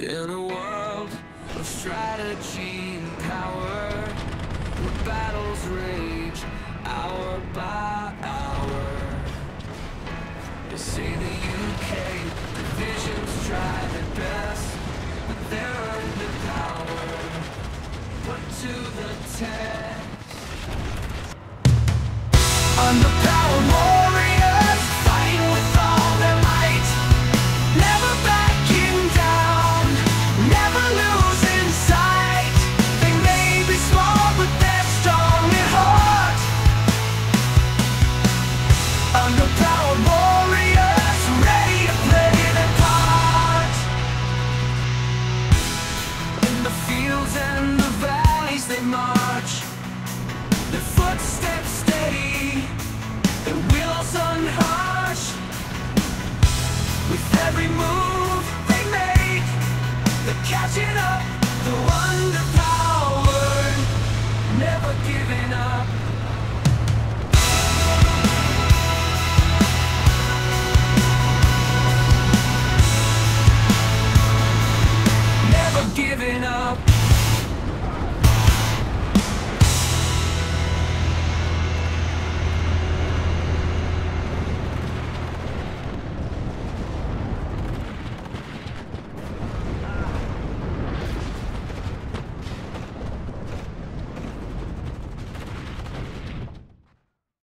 In a world of strategy and power, where battles rage hour by hour. They say the UK divisions try their best, but they're under power. Put to the test. Under power every move they make, they're catching up, the underpowered, never giving up. up.